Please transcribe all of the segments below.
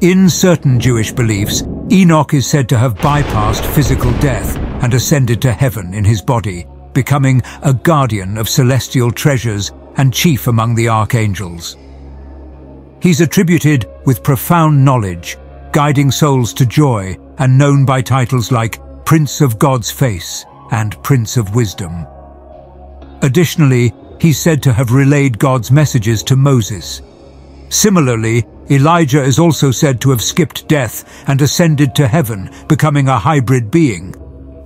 In certain Jewish beliefs, Enoch is said to have bypassed physical death and ascended to heaven in his body, becoming a guardian of celestial treasures and chief among the archangels. He's attributed with profound knowledge, guiding souls to joy and known by titles like Prince of God's Face and Prince of Wisdom. Additionally, he's said to have relayed God's messages to Moses. Similarly, Elijah is also said to have skipped death and ascended to heaven, becoming a hybrid being,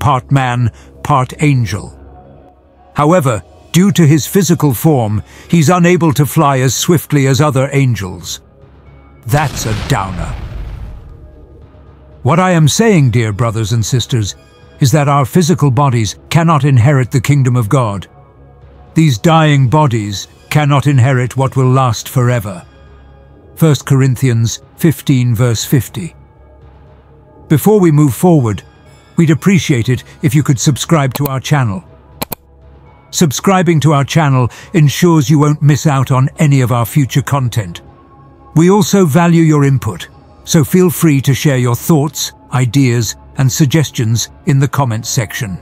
part man, part angel. However, due to his physical form, he's unable to fly as swiftly as other angels. That's a downer. What I am saying, dear brothers and sisters, is that our physical bodies cannot inherit the kingdom of God. These dying bodies cannot inherit what will last forever. 1 Corinthians 15 verse 50. Before we move forward, we'd appreciate it if you could subscribe to our channel. Subscribing to our channel ensures you won't miss out on any of our future content. We also value your input, so feel free to share your thoughts, ideas and suggestions in the comments section.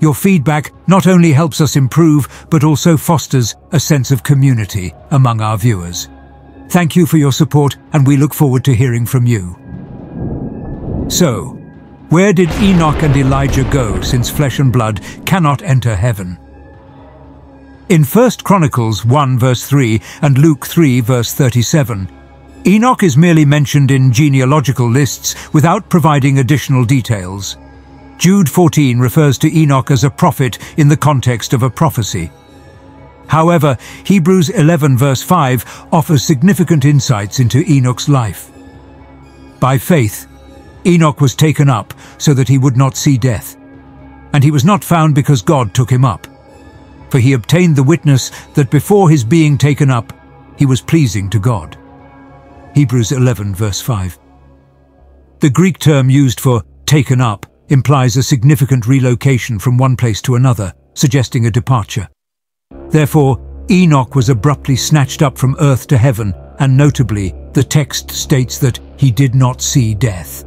Your feedback not only helps us improve, but also fosters a sense of community among our viewers. Thank you for your support and we look forward to hearing from you. So, where did Enoch and Elijah go since flesh and blood cannot enter heaven? In 1 Chronicles 1 verse 3 and Luke 3 verse 37, Enoch is merely mentioned in genealogical lists without providing additional details. Jude 14 refers to Enoch as a prophet in the context of a prophecy. However, Hebrews 11 verse 5 offers significant insights into Enoch's life. By faith, Enoch was taken up so that he would not see death. And he was not found because God took him up. For he obtained the witness that before his being taken up, he was pleasing to God. Hebrews 11 verse 5. The Greek term used for taken up implies a significant relocation from one place to another, suggesting a departure. Therefore, Enoch was abruptly snatched up from earth to heaven, and notably, the text states that he did not see death.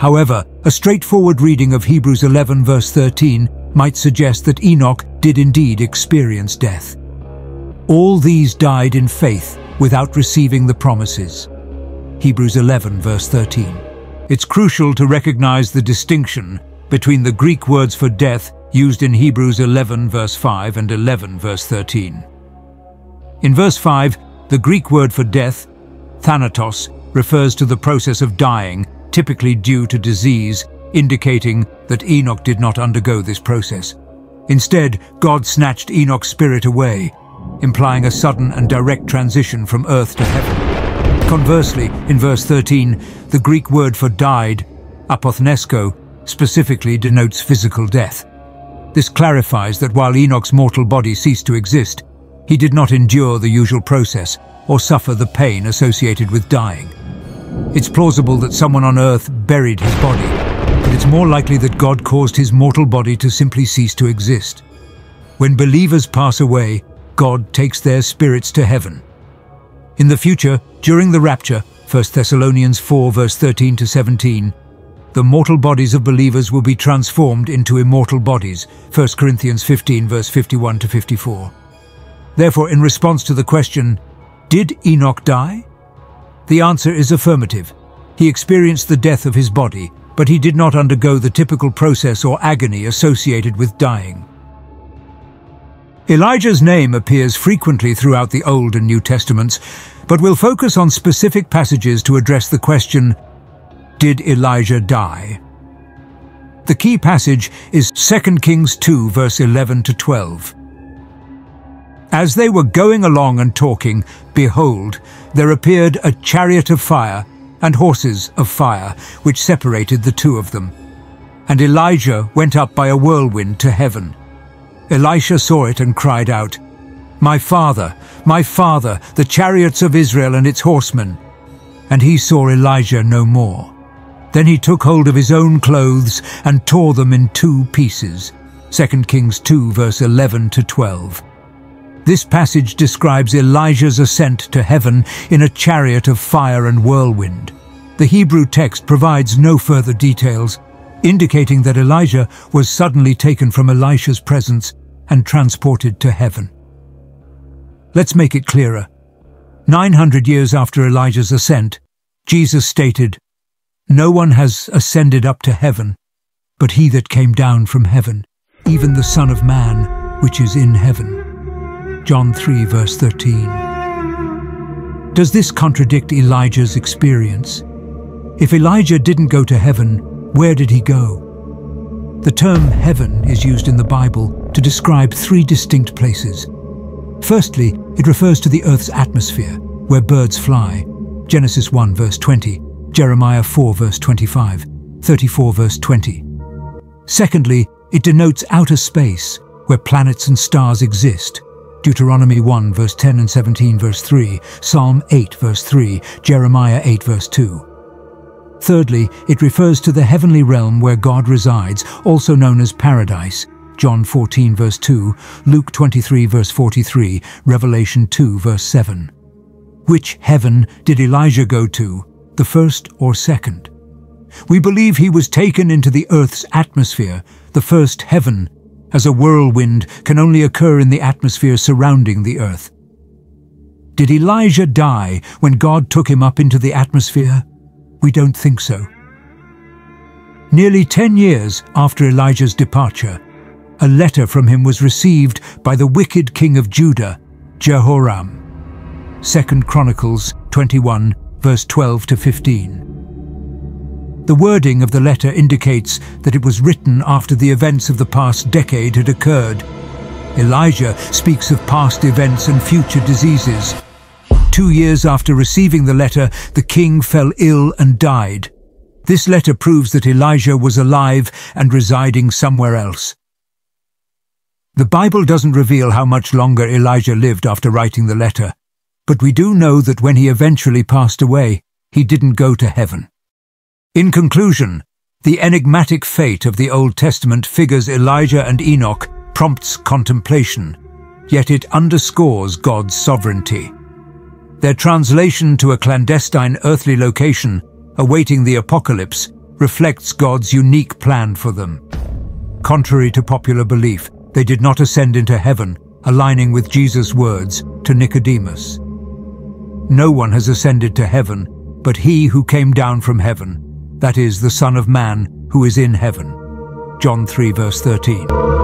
However, a straightforward reading of Hebrews 11 verse 13 might suggest that Enoch did indeed experience death. All these died in faith without receiving the promises. Hebrews 11 verse 13. It's crucial to recognize the distinction between the Greek words for death used in Hebrews 11 verse 5 and 11 verse 13. In verse 5, the Greek word for death, thanatos, refers to the process of dying typically due to disease, indicating that Enoch did not undergo this process. Instead, God snatched Enoch's spirit away, implying a sudden and direct transition from earth to heaven. Conversely, in verse 13, the Greek word for died, apothnesko, specifically denotes physical death. This clarifies that while Enoch's mortal body ceased to exist, he did not endure the usual process or suffer the pain associated with dying. It's plausible that someone on Earth buried his body, but it's more likely that God caused his mortal body to simply cease to exist. When believers pass away, God takes their spirits to heaven. In the future, during the rapture, 1 Thessalonians 4 verse 13 to 17, the mortal bodies of believers will be transformed into immortal bodies, 1 Corinthians 15 verse 51 to 54. Therefore, in response to the question, did Enoch die? The answer is affirmative. He experienced the death of his body, but he did not undergo the typical process or agony associated with dying. Elijah's name appears frequently throughout the Old and New Testaments, but we'll focus on specific passages to address the question, Did Elijah die? The key passage is 2 Kings 2 verse 11 to 12. As they were going along and talking, behold, there appeared a chariot of fire and horses of fire, which separated the two of them. And Elijah went up by a whirlwind to heaven. Elisha saw it and cried out, My father, my father, the chariots of Israel and its horsemen. And he saw Elijah no more. Then he took hold of his own clothes and tore them in two pieces. 2 Kings 2 verse 11 to 12. This passage describes Elijah's ascent to heaven in a chariot of fire and whirlwind. The Hebrew text provides no further details, indicating that Elijah was suddenly taken from Elisha's presence and transported to heaven. Let's make it clearer. 900 years after Elijah's ascent, Jesus stated, No one has ascended up to heaven, but he that came down from heaven, even the Son of Man, which is in heaven. John 3 verse 13. Does this contradict Elijah's experience? If Elijah didn't go to heaven, where did he go? The term heaven is used in the Bible to describe three distinct places. Firstly, it refers to the earth's atmosphere, where birds fly. Genesis 1 verse 20, Jeremiah 4 verse 25, 34 verse 20. Secondly, it denotes outer space, where planets and stars exist. Deuteronomy 1 verse 10 and 17 verse 3, Psalm 8 verse 3, Jeremiah 8 verse 2. Thirdly, it refers to the heavenly realm where God resides, also known as paradise, John 14 verse 2, Luke 23 verse 43, Revelation 2 verse 7. Which heaven did Elijah go to, the first or second? We believe he was taken into the earth's atmosphere, the first heaven, as a whirlwind can only occur in the atmosphere surrounding the earth. Did Elijah die when God took him up into the atmosphere? We don't think so. Nearly ten years after Elijah's departure, a letter from him was received by the wicked king of Judah, Jehoram. 2 Chronicles 21, verse 12 to 15. The wording of the letter indicates that it was written after the events of the past decade had occurred. Elijah speaks of past events and future diseases, Two years after receiving the letter, the king fell ill and died. This letter proves that Elijah was alive and residing somewhere else. The Bible doesn't reveal how much longer Elijah lived after writing the letter, but we do know that when he eventually passed away, he didn't go to heaven. In conclusion, the enigmatic fate of the Old Testament figures Elijah and Enoch prompts contemplation, yet it underscores God's sovereignty. Their translation to a clandestine earthly location, awaiting the apocalypse, reflects God's unique plan for them. Contrary to popular belief, they did not ascend into heaven, aligning with Jesus' words to Nicodemus. No one has ascended to heaven, but he who came down from heaven, that is, the Son of Man, who is in heaven. John 3 verse 13.